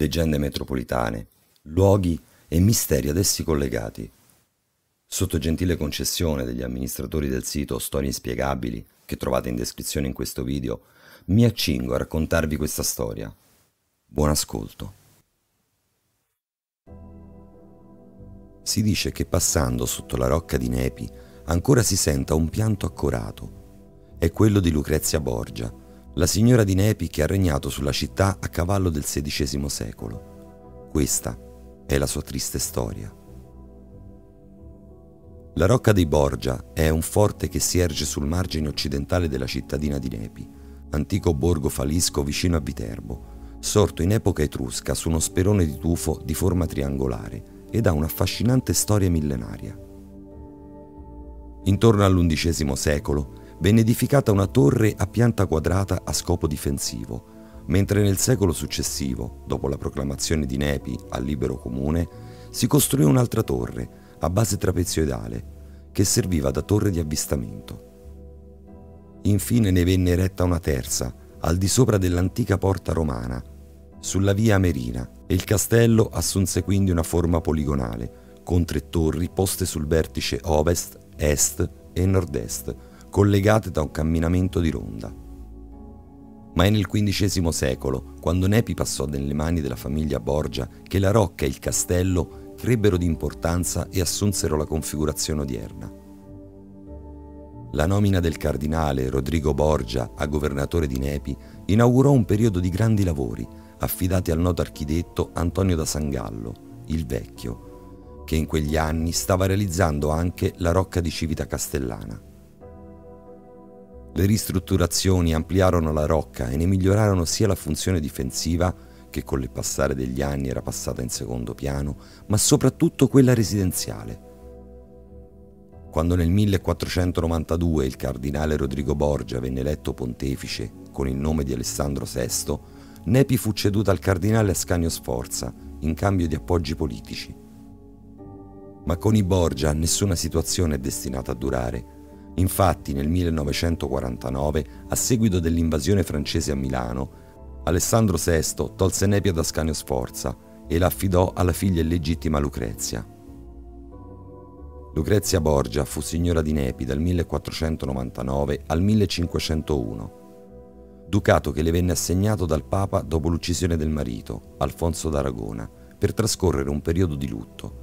leggende metropolitane, luoghi e misteri ad essi collegati. Sotto gentile concessione degli amministratori del sito Storie Inspiegabili, che trovate in descrizione in questo video, mi accingo a raccontarvi questa storia. Buon ascolto. Si dice che passando sotto la rocca di Nepi ancora si senta un pianto accorato. È quello di Lucrezia Borgia, la signora di Nepi che ha regnato sulla città a cavallo del XVI secolo. Questa è la sua triste storia. La Rocca dei Borgia è un forte che si erge sul margine occidentale della cittadina di Nepi, antico borgo falisco vicino a Viterbo, sorto in epoca etrusca su uno sperone di tufo di forma triangolare ed ha un'affascinante storia millenaria. Intorno all'undicesimo secolo venne edificata una torre a pianta quadrata a scopo difensivo, mentre nel secolo successivo, dopo la proclamazione di Nepi al libero comune, si costruì un'altra torre a base trapezioidale che serviva da torre di avvistamento. Infine ne venne eretta una terza, al di sopra dell'antica porta romana, sulla via Amerina, e il castello assunse quindi una forma poligonale, con tre torri poste sul vertice ovest, est e nord-est, collegate da un camminamento di ronda. Ma è nel XV secolo, quando Nepi passò nelle mani della famiglia Borgia, che la rocca e il castello crebbero di importanza e assunsero la configurazione odierna. La nomina del cardinale Rodrigo Borgia a governatore di Nepi inaugurò un periodo di grandi lavori affidati al noto architetto Antonio da Sangallo, il Vecchio, che in quegli anni stava realizzando anche la rocca di Civita Castellana. Le ristrutturazioni ampliarono la rocca e ne migliorarono sia la funzione difensiva, che con il passare degli anni era passata in secondo piano, ma soprattutto quella residenziale. Quando nel 1492 il cardinale Rodrigo Borgia venne eletto pontefice con il nome di Alessandro VI, Nepi fu ceduta al cardinale Ascanio Sforza in cambio di appoggi politici. Ma con i Borgia nessuna situazione è destinata a durare Infatti nel 1949, a seguito dell'invasione francese a Milano, Alessandro VI tolse Nepi ad Ascanio Sforza e la affidò alla figlia illegittima Lucrezia. Lucrezia Borgia fu signora di Nepi dal 1499 al 1501, ducato che le venne assegnato dal Papa dopo l'uccisione del marito, Alfonso d'Aragona, per trascorrere un periodo di lutto.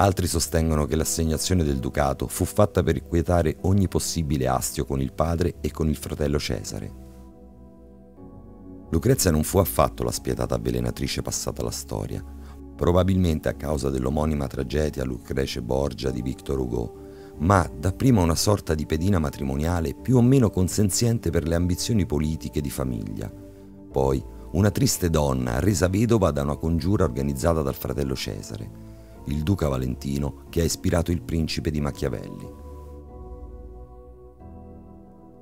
Altri sostengono che l'assegnazione del ducato fu fatta per quietare ogni possibile astio con il padre e con il fratello Cesare. Lucrezia non fu affatto la spietata avvelenatrice passata alla storia, probabilmente a causa dell'omonima tragedia Lucrece Borgia di Victor Hugo, ma dapprima una sorta di pedina matrimoniale più o meno consenziente per le ambizioni politiche di famiglia. Poi una triste donna resa vedova da una congiura organizzata dal fratello Cesare il duca Valentino che ha ispirato il principe di Machiavelli.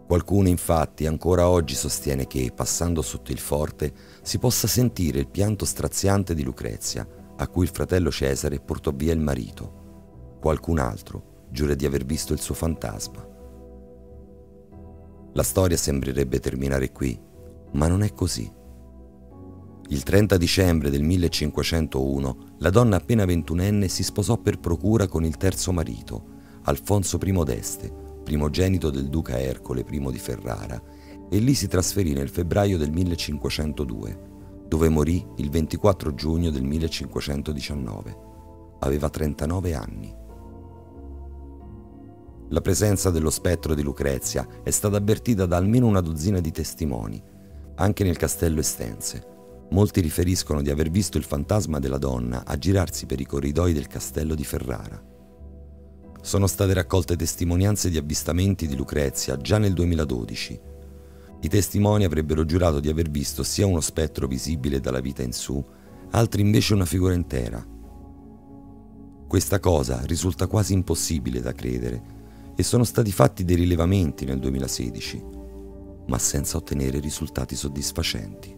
Qualcuno infatti ancora oggi sostiene che, passando sotto il forte, si possa sentire il pianto straziante di Lucrezia, a cui il fratello Cesare portò via il marito. Qualcun altro giura di aver visto il suo fantasma. La storia sembrerebbe terminare qui, ma non è così. Il 30 dicembre del 1501 la donna appena ventunenne si sposò per procura con il terzo marito, Alfonso I d'Este, primogenito del duca Ercole I di Ferrara, e lì si trasferì nel febbraio del 1502, dove morì il 24 giugno del 1519. Aveva 39 anni. La presenza dello spettro di Lucrezia è stata avvertita da almeno una dozzina di testimoni, anche nel castello Estense, Molti riferiscono di aver visto il fantasma della donna aggirarsi per i corridoi del castello di Ferrara. Sono state raccolte testimonianze di avvistamenti di Lucrezia già nel 2012. I testimoni avrebbero giurato di aver visto sia uno spettro visibile dalla vita in su, altri invece una figura intera. Questa cosa risulta quasi impossibile da credere e sono stati fatti dei rilevamenti nel 2016, ma senza ottenere risultati soddisfacenti.